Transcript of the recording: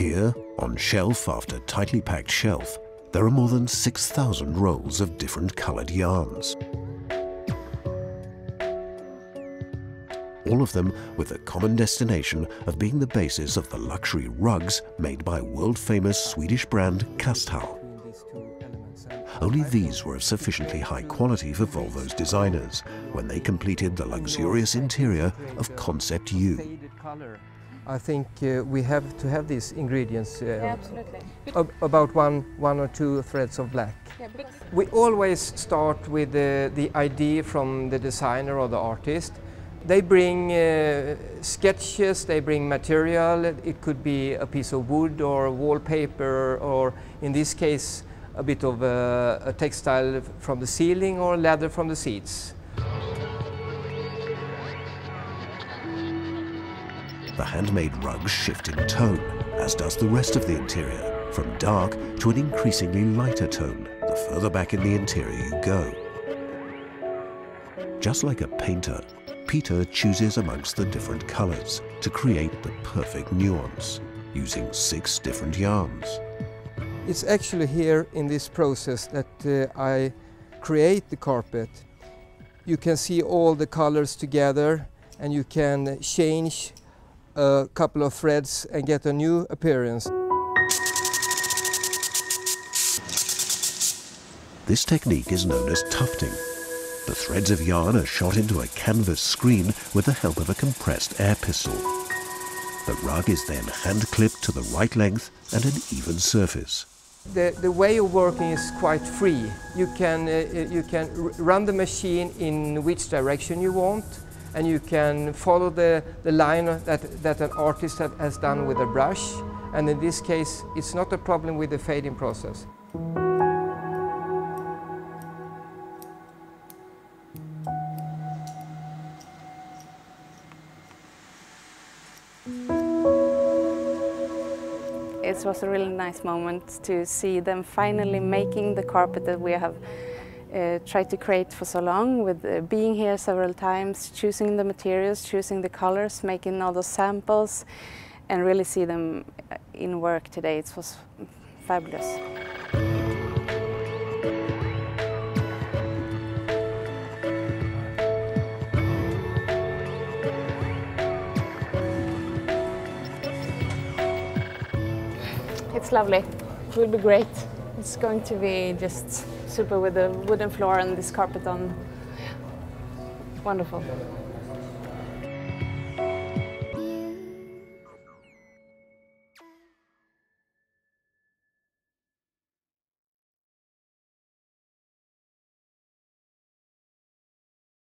Here, on shelf after tightly packed shelf, there are more than 6,000 rolls of different coloured yarns. All of them with the common destination of being the basis of the luxury rugs made by world-famous Swedish brand Kasthall. Only these were of sufficiently high quality for Volvo's designers when they completed the luxurious interior of Concept You. I think uh, we have to have these ingredients, uh, Yeah, absolutely. ab- about one, one or two threads of black. Yeah, We always start with the, the idea from the designer or the artist. They bring uh, sketches, they bring material. It could be a piece of wood or wallpaper, or in this case, a bit of uh, a textile from the ceiling or leather from the seats. The handmade rugs shift in tone, as does the rest of the interior, from dark to an increasingly lighter tone the further back in the interior you go. Just like a painter, Peter chooses amongst the different colors to create the perfect nuance, using six different yarns. It's actually here in this process that uh, I create the carpet. You can see all the colors together and you can change a couple of threads and get a new appearance. This technique is known as tufting. The threads of yarn are shot into a canvas screen with the help of a compressed air pistol. The rug is then hand clipped to the right length and an even surface. The, the way of working is quite free. You can, uh, uh, you can run the machine in which direction you want and you can follow the, the line that, that an artist ha- has done with a brush. And in this case, it's not a problem with the fading process. It was a really nice moment to see them finally making the carpet that we have uh, tried to create for so long with uh, being here several times, choosing the materials, choosing the colors, making all those samples and really see them uh, in work today. It was fabulous. It's lovely. It will be great. It's going to be just super with the wooden floor and this carpet on. Wonderful.